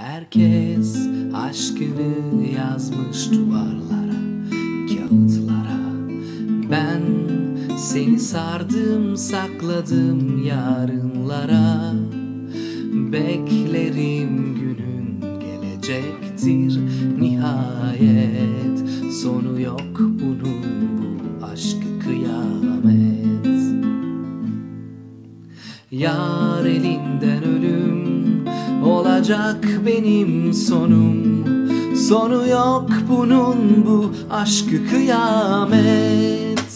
Herkes aşkını yazmış duvarlara, kağıtlara. Ben seni sardım, sakladım yarınlara. Beklerim günün gelecektir nihayet. Sonu yok bunun bu aşkı kıyamet. Yar elinden olacak benim sonum. Sonu yok bunun bu aşkı kıyamet.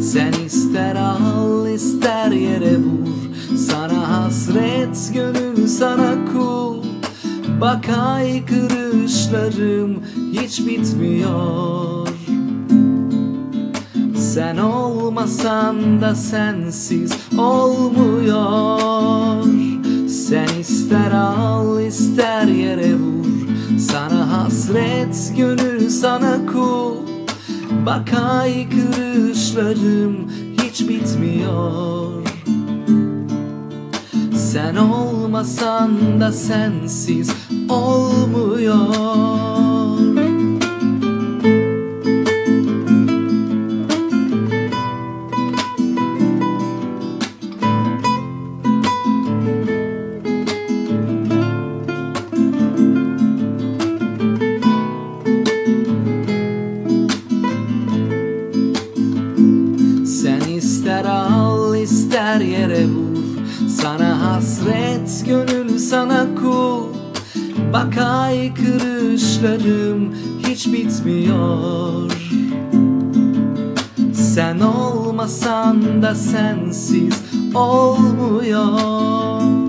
Sen ister al ister yere vur. Sana hasret gönül sana kul. Bak aykırışlarım hiç bitmiyor. Sen olmasan da sensiz olmuyor Sen ister al ister yere vur. Sana hasret gönül sana kul. Bak aykırışlarım hiç bitmiyor. Sen olmasan da sensiz olmuyor yere vur. Sana hasret gönül sana kul. Bak aykırışlarım hiç bitmiyor. Sen olmasan da sensiz olmuyor